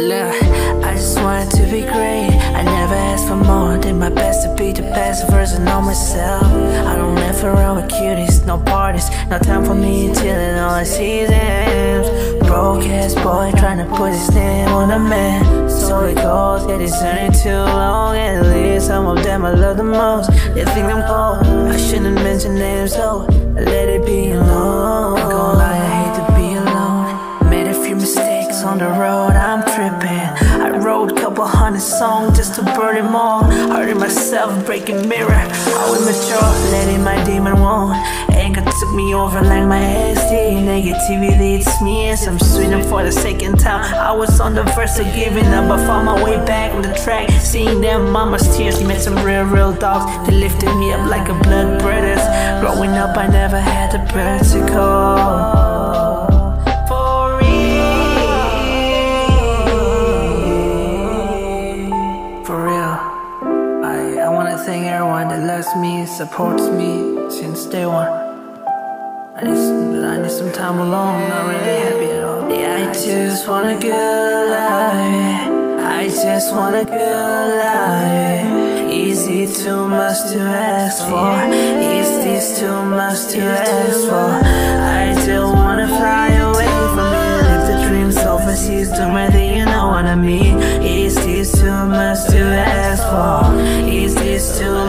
Look, I just wanted to be great. I never asked for more. Did my best to be the best version of myself. I don't laugh around with cuties, no parties, no time for me chilling. All I see them. Broke ass boy trying to put his name on a man. So it goes, yeah, it's turning too long. At least some of them I love the most. They think I'm cold. I shouldn't mention names, so I let it be alone. On the road, I'm tripping. I wrote a couple hundred songs just to burn them all. Hurting myself, breaking mirror. I was mature, letting my demon won. Anger took me over like my SD. Negativity leads me as I'm swinging for the second time. I was on the verge of giving up, I found my way back on the track. Seeing them mama's tears, met some real, real dogs. They lifted me up like a blood brothers. Growing up, I never had the birth everyone that loves me, supports me since day one. I need, some, I need some time alone, not really happy at all. Yeah, I just want a good life. I just want a good life. Is it too much to ask for? Is this too much to ask for? I just wanna fly away from you. Live the dreams overseas, do my thing, you know what I mean. Is this too much to ask for? Is too